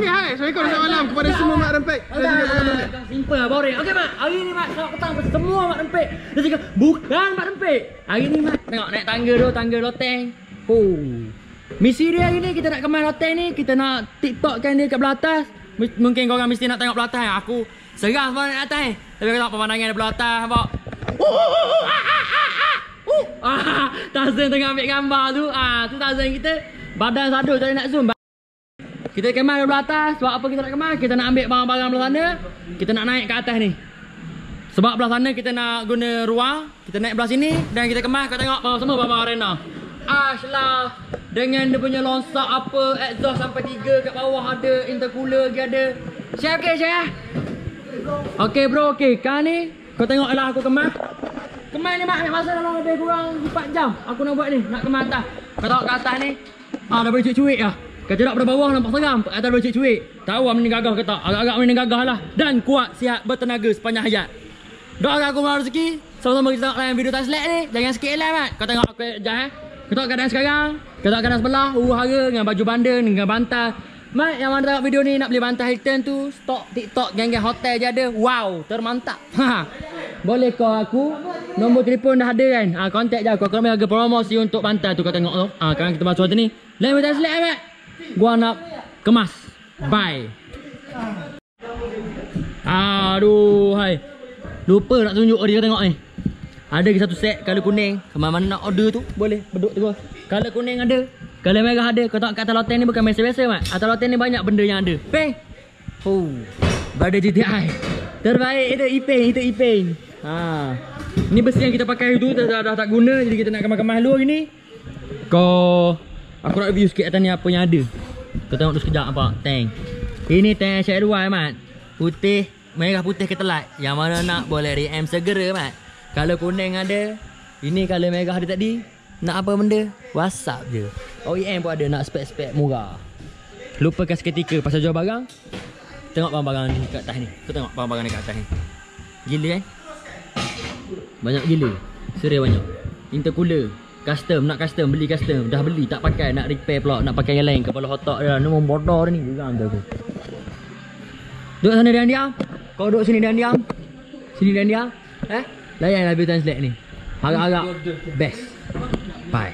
Okey, hai. Assalamualaikum selamat malam kepada semua mak rempik. Dan juga mak rempik. Simple lah boring. Okey mak, hari ni mak selamat petang kepada semua mak rempik. Dia cakap bukan mak rempik. Hari ni mak tengok naik tangga tu, tangga loteng. Oh. Misi dia hari ni kita nak kemas loteng ni, kita nak tiktokkan dia kat belah atas. M- Mungkin korang mesti nak tengok belah atas. Aku serang semua naik atas ni. Tapi kau tengok pemandangan di belah atas nampak. Ah, Tarzan tengah ambil gambar tu. Ah, tu Tarzan kita. Badan sadu tak nak zoom. Kita kemas ke belah atas Sebab apa kita nak kemas? Kita nak ambil barang-barang belah sana. Kita nak naik ke atas ni. Sebab belah sana kita nak guna ruang Kita naik belah sini Dan kita kemas Kau tengok bawah semua barang arena. Ash lah Dengan dia punya lonsak apa Exhaust sampai tiga kat bawah ada Intercooler lagi ada. Share okay share Okay bro okay Sekarang ni Kau tengok lah aku kemas. Kemas ni mak ambil masa dalam lebih kurang 4 jam Aku nak buat ni Nak kemas atas. Kau tengok kat atas ni. Ah dah boleh cuik-cuik lah Kata tak pada bawah nampak seram. Atas boleh cuik-cuik Tahu mana gagah ke tak? Agak-agak mana gagah lah. Dan kuat sihat bertenaga sepanjang hayat. Doakan aku mahu rezeki Sama-sama kita tengok dalam video translate ni. Jangan skip lah mat. Kau tengok aku sekejap eh. Kau tengok keadaan sekarang. Kau tengok keadaan sebelah. Huru hara dengan baju bandar Dengan bantal. Mat yang mana tengok video ni Nak beli bantal Hilton tu? Stok TikTok Geng-geng hotel je ada. Wow Termantap. Ha. Boleh kau aku? Nombor telefon dah ada kan? Ha, Contact je aku. Aku ambil harga promosi untuk bantal tu. Kau tengok tu. Ha, Sekarang kita masuk macam ni. Lain macam select eh mat Gua nak kemas. Bye. Aduh hai. Lupa nak tunjuk dia tengok ni. Ada lagi satu set Color kuning. Mana-mana nak order tu Boleh Beduk terus Color kuning ada. Color merah ada. Kau tengok kat atas loten ni Bukan biasa-biasa mat Atas loten ni banyak benda yang ada. Peng Oh Berada GTI Terbaik itu Ipeng Itu Ipeng Ha. Ni besi yang kita pakai tu dah, dah, dah tak guna. Jadi kita nak kemas-kemas dulu hari ni. Kau Aku nak review sikit atas ni apa yang ada. Kau tengok tu sekejap apa Tank Ini tank Syed Ruai mat. Putih Merah putih ketelat Yang mana nak boleh DM segera mat. Kalau kuning ada Ini kalau merah ada tadi Nak apa benda? Whatsapp je. OEM pun ada nak spek-spek murah. Lupakan seketika pasal jual barang. Tengok barang-barang ni kat atas ni. Kau tengok barang-barang ni kat atas ni. Gila kan banyak gila. Serius banyak. Intercooler Custom Nak custom Beli custom. Dah beli Tak pakai Nak repair pula Nak pakai yang lain. Kepala otak dia Ni bodoh dia ni Geram tu aku. Duduk sana dan diam. Kau duduk sini dan diam. Sini dan diam. Eh? Layan Label Translate ni. Harap-harap Best. Bye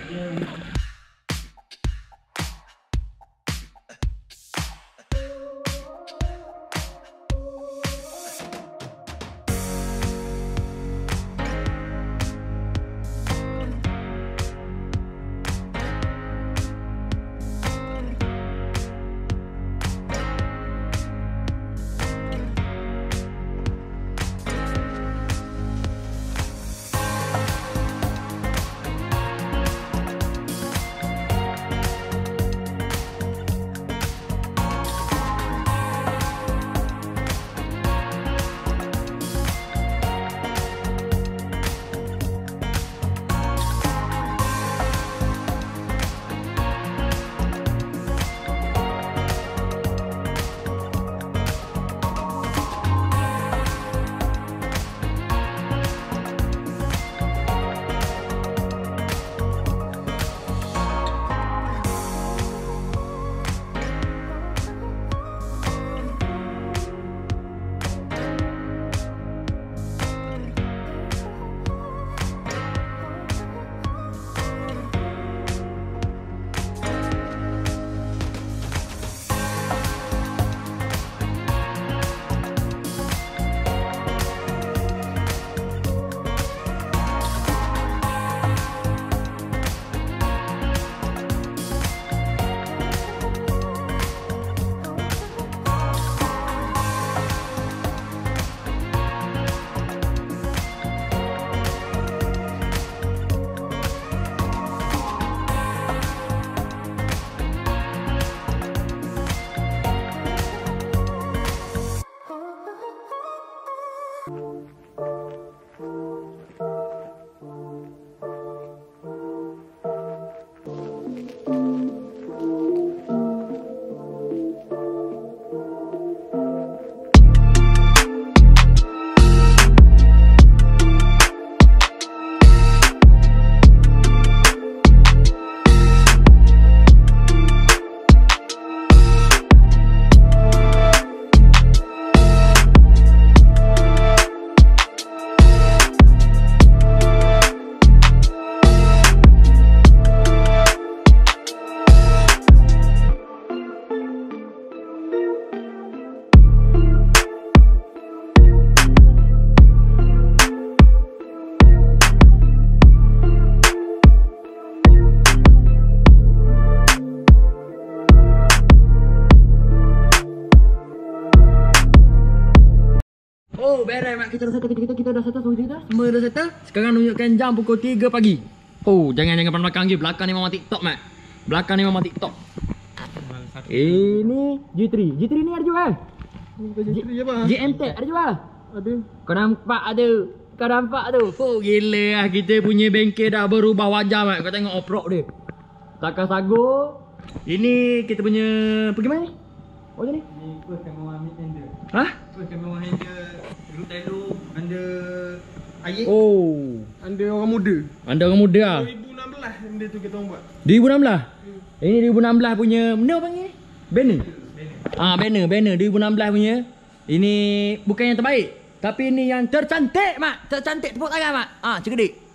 beres mak kita dah settle kita kita dah settle semua kita. Semua dah settle. Sekarang tunjukkan jam pukul 3 pagi. Oh, jangan jangan pandang belakang je. Belakang ni memang TikTok mak. Belakang ni memang TikTok. Ini G3. G3 ni ada jual. Jadi apa? GM Tech ada jual. Ada. Kau nampak ada. Kau nampak tu. Oh gila lah kita punya bengkel dah berubah wajah mat. Kau tengok oprok dia. Takar sago. Ini kita punya pergi mana ni? Oh ni. Ni first kami orang ambil tender. Ha? First kami orang handle dulu telu under air. Oh. Anda orang muda. Anda orang muda ah. 2016 benda tu kita orang buat. 2016. Ini 2016 punya mana orang panggil? Banner. Ah banner, banner 2016 punya. Ini bukan yang terbaik, tapi ini yang tercantik, mak. Tercantik tepuk tangan, mak. Ah, cekedik.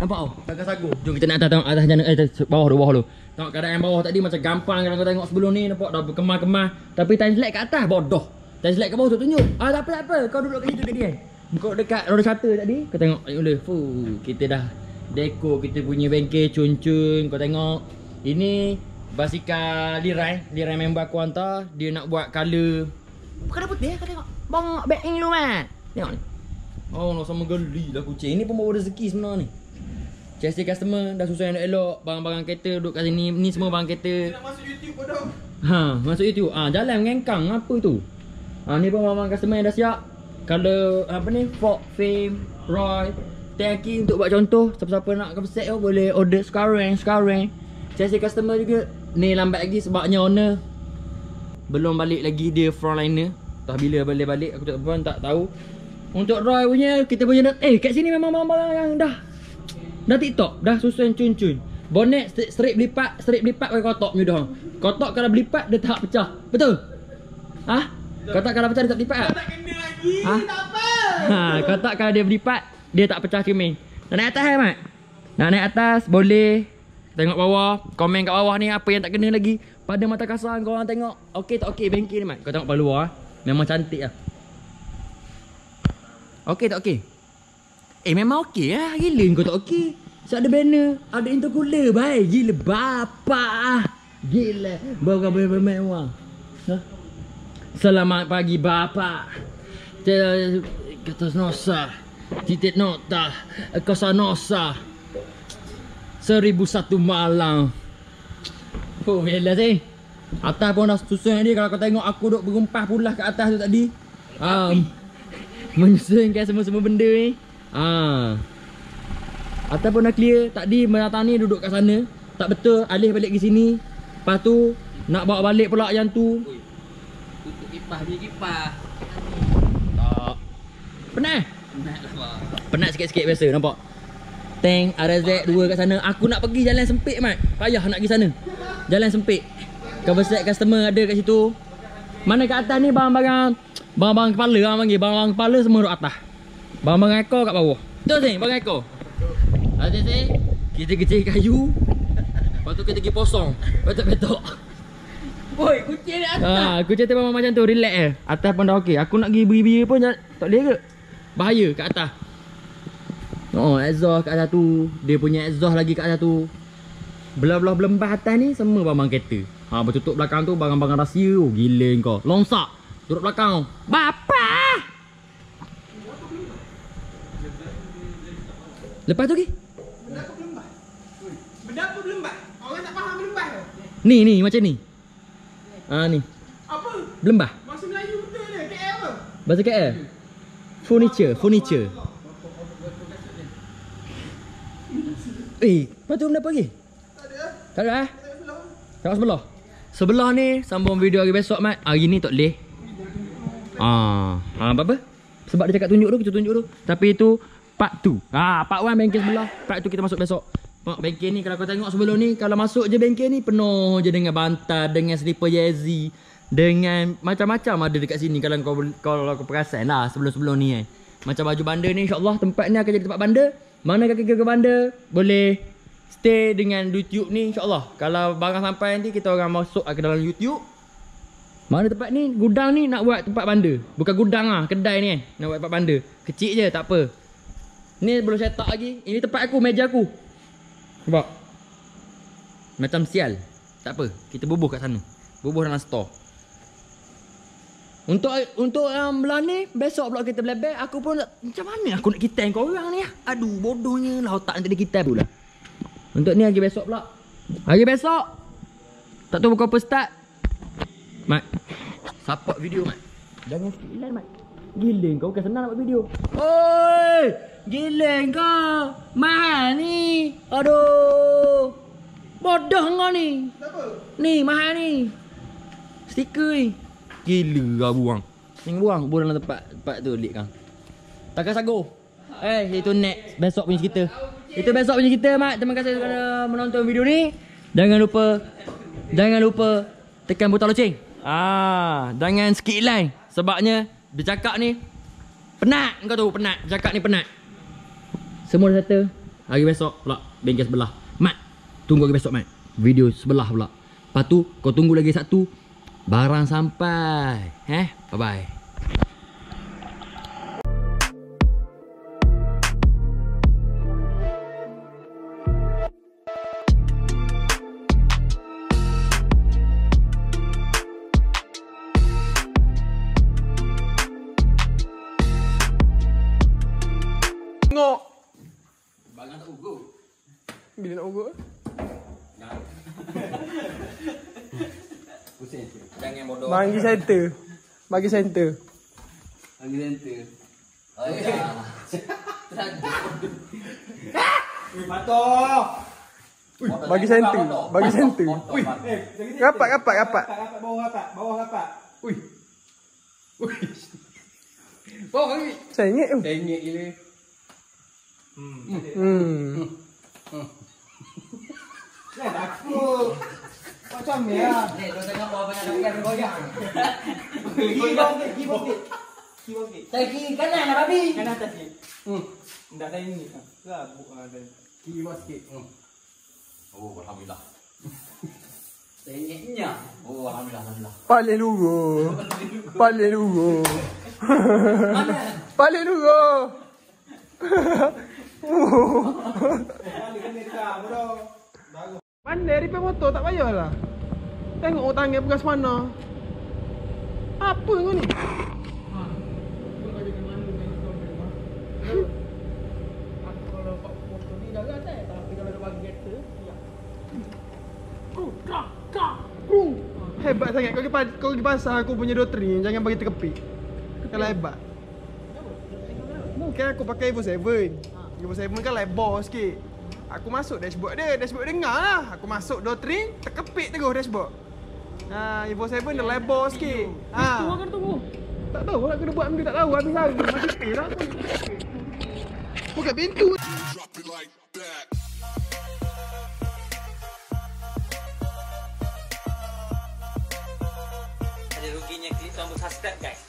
Nampak oh, takar sagu. Jom kita naik atas tengok atas jana eh bawah tu, bawah tu. Tengok keadaan yang bawah tadi macam gampang kalau kau tengok sebelum ni nampak dah berkemah-kemah. Tapi translate kat atas bodoh. Translate kat bawah tu tunjuk. Ah tak apa tak apa. Kau duduk kat situ tadi kan. Kau dekat roda shutter tadi. Kau tengok ayo mula. Fuh, kita dah dekor kita punya bengkel cun-cun. Kau tengok. Ini basikal lirai, lirai member aku hantar. Dia nak buat color Bukan putih kau tengok. Bang back in lu mat. Tengok ni. Oh, nak sama geli lah kucing. Ini pun bawa rezeki sebenar ni. Chassis customer dah susah yang elok Barang-barang kereta duduk kat sini Ni semua barang kereta Nak masuk YouTube bodoh. Ha, masuk YouTube. Ah, jalan mengengkang apa tu? Ah, ni pun barang customer yang dah siap. Kalau apa ni, Ford, Fame, Roy, Tanki untuk buat contoh, siapa-siapa nak ke set tu boleh order sekarang, sekarang. Chassis customer juga. Ni lambat lagi sebabnya owner belum balik lagi dia frontliner. Tak bila boleh balik aku tak pun tak tahu. Untuk Roy punya kita punya eh kat sini memang barang-barang yang dah dah TikTok, dah susun cun-cun. Bonet strip, lipat, strip lipat pakai kotak punya dah. Kotak kalau berlipat dia tak pecah. Betul? Ha? Kotak kalau pecah dia tak berlipat tak? Tak kena lagi. Ha? Tak apa. Ha, kotak kalau dia berlipat dia tak pecah cermin. Nak naik atas kan, Mat? Nak naik atas boleh. Tengok bawah, komen kat bawah ni apa yang tak kena lagi. Pada mata kasar kau orang tengok, okey tak okey bengkel ni, Mat? Kau tengok pada luar, ah. memang cantik lah. Okey tak okey? Eh memang okey lah, gila kau tak okey. Sebab ada banner, ada intercooler, baik. Gila bapa ah. Gila, bawa bermewah. Ha? Selamat pagi bapa. Te- Kata nosa. Titik nota. Kosa nosa. Seribu satu malam. Oh, gila sih. Atas pun dah susun dia kalau kau tengok aku duk berumpah pula kat atas tu tadi. Um, menyusunkan semua-semua benda ni. Ah. Atas pun dah clear. Tadi menatang ni duduk kat sana. Tak betul alih balik ke sini. Lepas tu nak bawa balik pula yang tu. Tutup kipas dia kipas. Tak. Penat? Nak lah bang. Penat sikit-sikit biasa nampak. Tank RZ 2 kat sana. Aku nak pergi jalan sempit mat. Payah nak pergi sana. Jalan sempit. Cover set customer ada kat situ. Mana kat atas ni barang-barang barang-barang kepala orang panggil. Barang-barang kepala semua duduk atas. Barang-barang ekor kat bawah. Betul sih barang ekor. Ada sih. Kita kecil kayu. Lepas tu kita pergi posong. Betok-betok. Boy, kucing ni atas. Ha, aku cerita memang macam tu, relax je. Atas pun dah okey. Aku nak pergi beri-beri pun tak boleh ke? Bahaya kat atas. Oh, exhaust kat atas tu. Dia punya exhaust lagi kat atas tu. Belah-belah belembah atas ni semua barang kereta. Ha, bertutup belakang tu barang-barang rahsia. Oh, gila kau. Longsak. Duduk belakang. Bapa! Lepas tu lagi? Benda apa belembah? Benda apa belembah? Orang tak faham belembah ke? Ni, ni, macam ni. Ha, ni. Apa? Belembah. Bahasa Melayu betul dia. KL apa? Bahasa KL? Furniture, furniture. Eh, lepas tu benda apa lagi? Tak ada. Tak ada eh? Tak ada. Tengok sebelah. Sebelah ni sambung video hari besok mat. Hari ni tak boleh. Ah, ha, apa apa? Sebab dia cakap tunjuk tu, kita tunjuk tu. Tapi itu part 2. Ha, part 1 bengkel sebelah. Part 2 kita masuk besok. Mak bengkel ni kalau kau tengok sebelum ni kalau masuk je bengkel ni penuh je dengan bantal, dengan slipper Yeezy, dengan macam-macam ada dekat sini kalau kau kalau kau perasan lah sebelum-sebelum ni kan. Macam baju bandar ni insya-Allah tempat ni akan jadi tempat bandar. Mana kaki ke bandar boleh stay dengan YouTube ni insya-Allah. Kalau barang sampai nanti kita orang masuk ke dalam YouTube. Mana tempat ni gudang ni nak buat tempat bandar. Bukan gudang lah, kedai ni kan. Nak buat tempat bandar. Kecil je tak apa. Ni belum set up lagi. Ini tempat aku, meja aku. Nampak? Macam sial. Tak apa, kita bubuh kat sana. Bubuh dalam store. Untuk untuk yang belah ni besok pula kita belebek aku pun tak, macam mana aku nak kita kau orang ni ah. Aduh bodohnya lah otak nanti dia kita pula. Untuk ni hari besok pula. Hari besok. Tak tahu pukul apa start. Mat. Support video mat. Jangan sikit lain mat. Gila kau bukan senang nak buat video. Oi! Gila kau. Mahal ni. Aduh. Bodoh kau ni. Siapa? Ni mahal ni. Stiker ni. Gila kau buang. Ni buang buang dalam tempat tempat tu lik kang. Takkan sago. Eh, itu next besok punya cerita. Itu besok punya cerita mat. Terima kasih kerana menonton video ni. Jangan lupa jangan lupa tekan butang loceng. Ah, jangan skip line sebabnya bercakap ni penat kau tahu penat. Bercakap ni penat. Semua dah settle. Hari besok pula bengkel sebelah. Mat, tunggu hari besok mat. Video sebelah pula. Lepas tu kau tunggu lagi satu Barang sampai. Eh, bye-bye. Bagi center. Bagi center. Bagi center. Oh ya. Patuh. Bagi center. Bagi center. Ui. Rapat, rapat, rapat. Rapat bawah rapat. Bawah rapat. Ui. Ui. Bawah kaki. Sengit tu. Gila. Hmm. Kan aku. Macam ni lah. Eh, kau tengok bawa banyak lagi goyang. Kibau sikit. Kibau sikit. Kibau sikit. Lagi kanan lah babi. Kan atas sikit. Hmm. Dah dah ini. Lah. Kibau sikit. Hmm. Oh, alhamdulillah. Tengiknya. Oh, alhamdulillah, alhamdulillah. Paling lugu. Paling lugu. Paling lugu. Pandai repair motor tak payahlah. Tengok orang tangan bekas mana. Apa kau ni? Hebat sangat kau pergi kau pergi pasar aku punya doktrin jangan bagi terkepit. Kalau hebat. Mungkin aku pakai Evo 7. Evo 7 kan lebar sikit. Aku masuk dashboard dia, dashboard dia ngah lah. Aku masuk doktrin, terkepit terus dashboard. Ha, Evo 7 dah lebar sikit. Ha. Tunggu kan tunggu. Tak tahu lah kena buat benda tak tahu habis hari mati pay lah aku. Buka pintu. Ada ruginya klik tombol subscribe guys.